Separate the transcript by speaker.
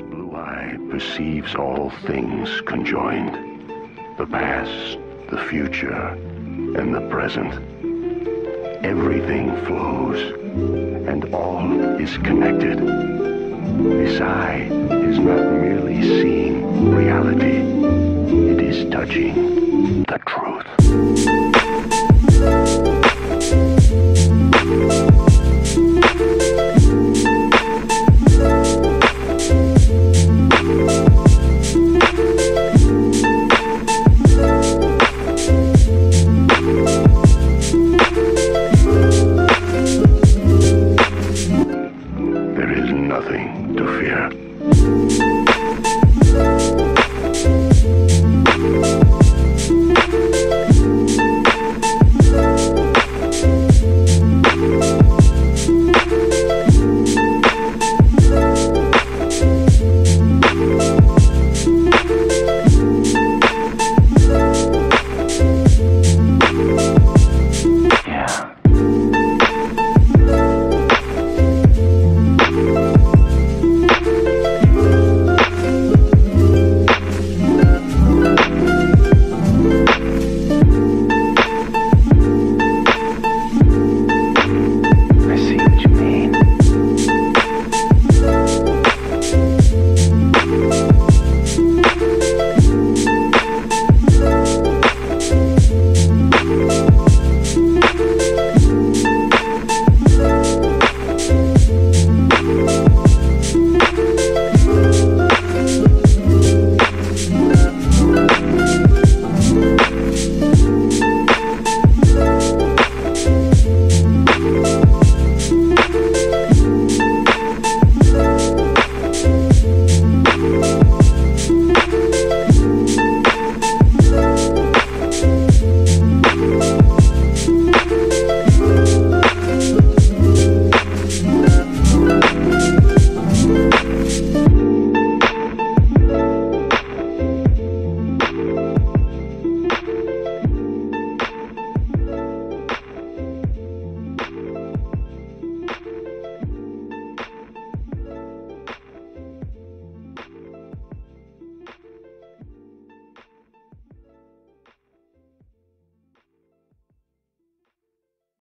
Speaker 1: Blue eye perceives all things conjoined the past, the future, and the present. Everything flows, and all is connected. This eye is not merely seeing reality, it is touching the truth. There is nothing to fear.